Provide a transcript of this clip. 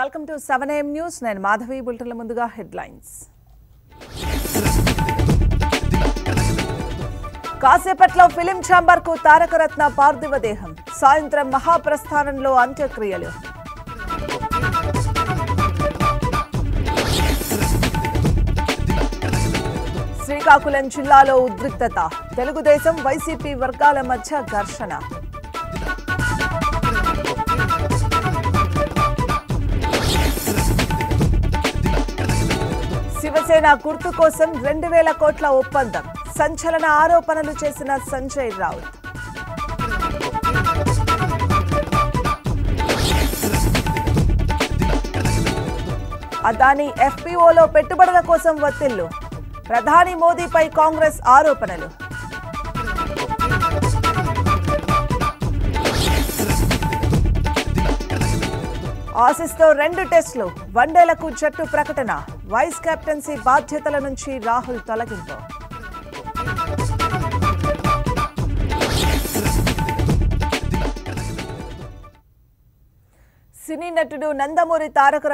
Welcome to seven AM news. నేను మాధవి బులెటిన్ల ముందుగా headlines. కాసేపట్లో ఫిలిం ఛాంబర్కు తారకరత్న పార్థివ దేహం. సాయంత్రం మహాప్రస్థానంలో అంత్యక్రియలు. శ్రీకాకుళం జిల్లాలో ఉద్రిక్తత. తెలుగుదేశం వైసీపీ వర్గాల మధ్య ఘర్షణ. శివసేన గుర్తు కోసం రెండు వేల కోట్ల ఒప్పందం. సంచలన ఆరోపణలు చేసిన సంజయ్ రావుత్. అదాని ఎఫ్పీఓలో పెట్టుబడుల కోసం వత్తిళ్ళు ప్రధాని మోదీపై కాంగ్రెస్ ఆరోపణలు. ఆసీస్తో రెండు టెస్టులు వన్డేలకు జట్టు ప్రకటన వైస్ కెప్టెన్సీ బాధ్యతల నుంచి రాహుల్ తొలగింపు. సినీ నటుడు నందమూరి తారక